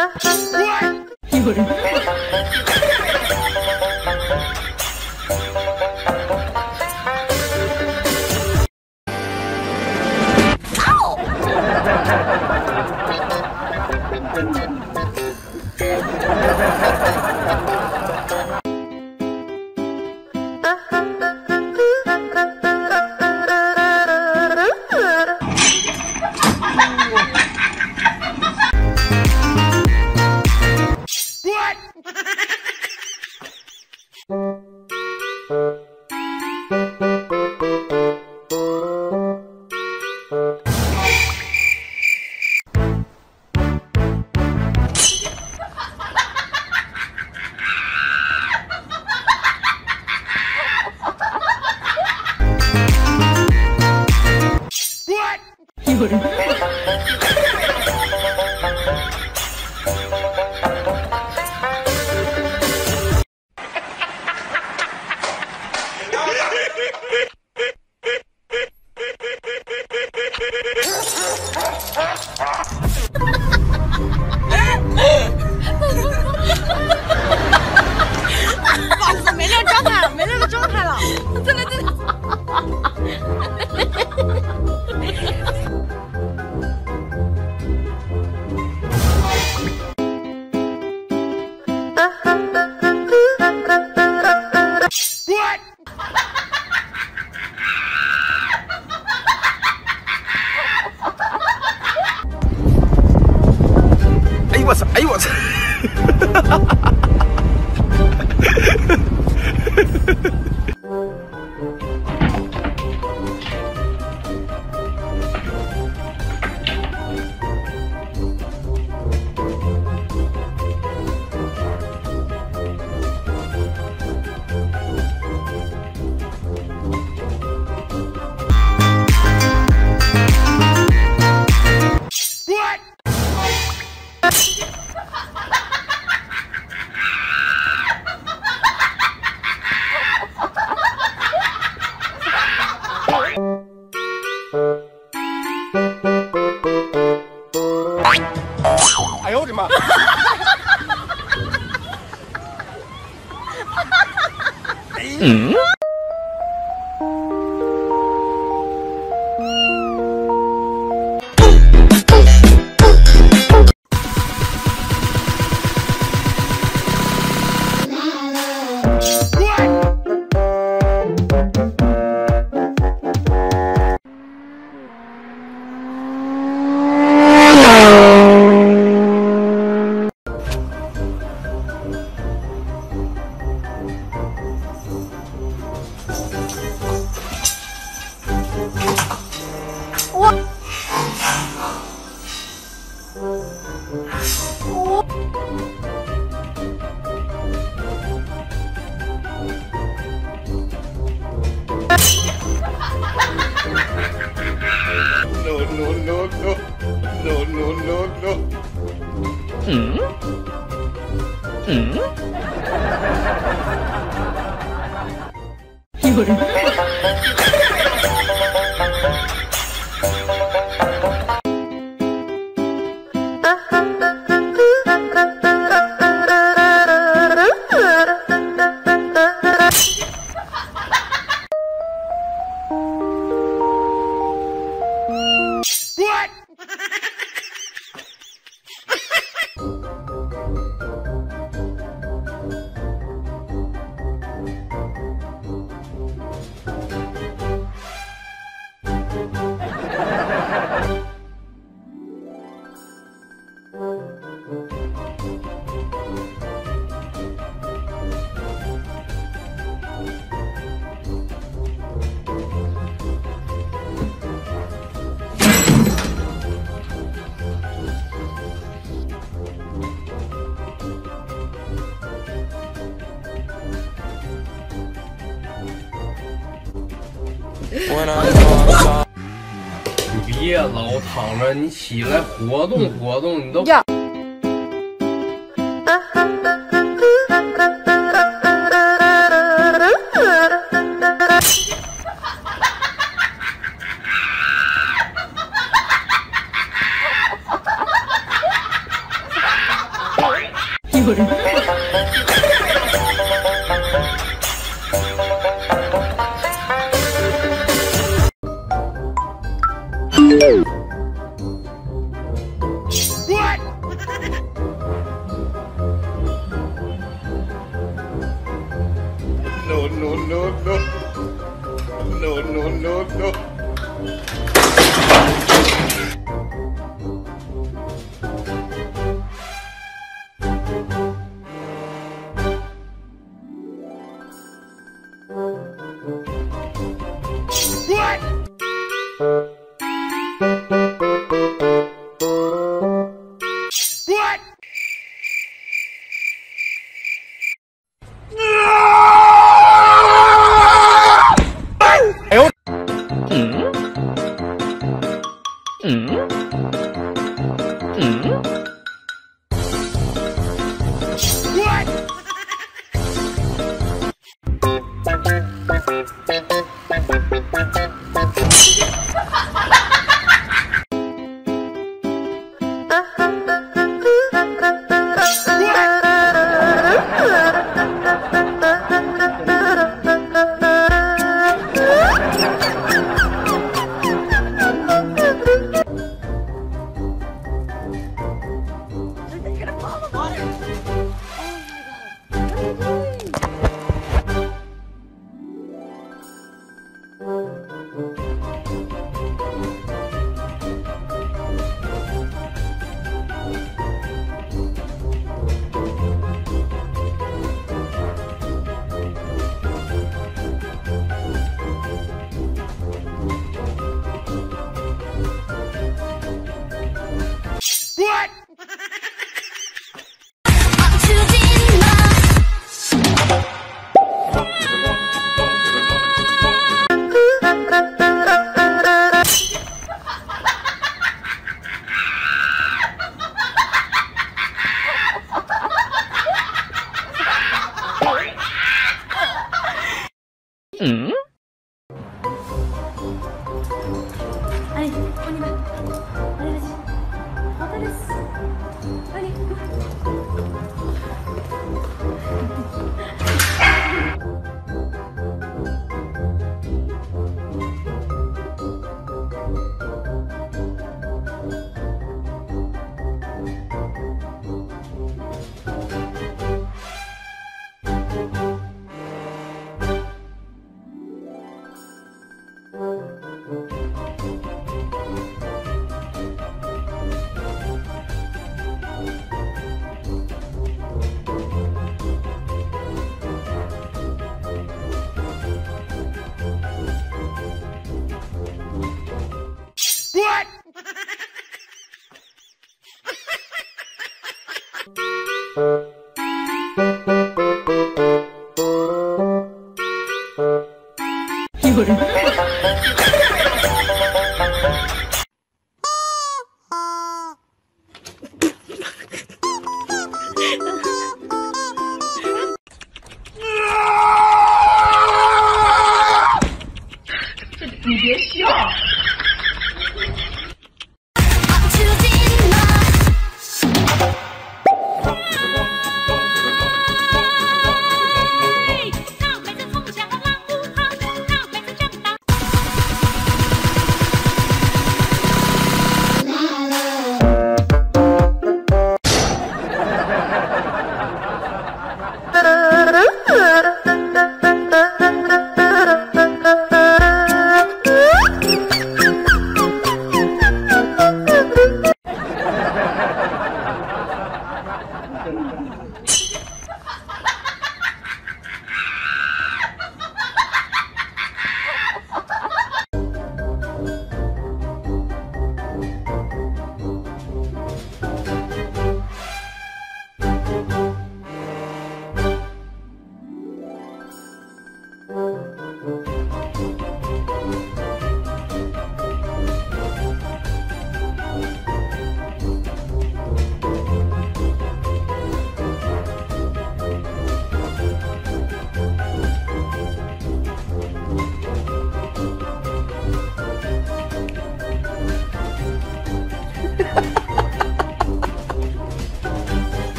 Uh-huh. 嗯。no, no, no. Hmm? Hmm? 老躺着，你起来活动活动，你都 Hello. 嗯。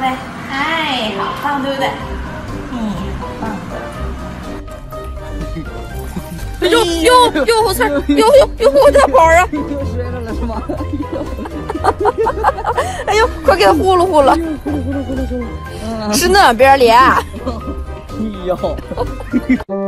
哎，好棒，对不对？嗯，好棒的。哟哟哟，我操！哟哟哟，我大宝啊！又摔着了是吗？哎呦，快给他呼噜呼噜！是那边脸。哎呦。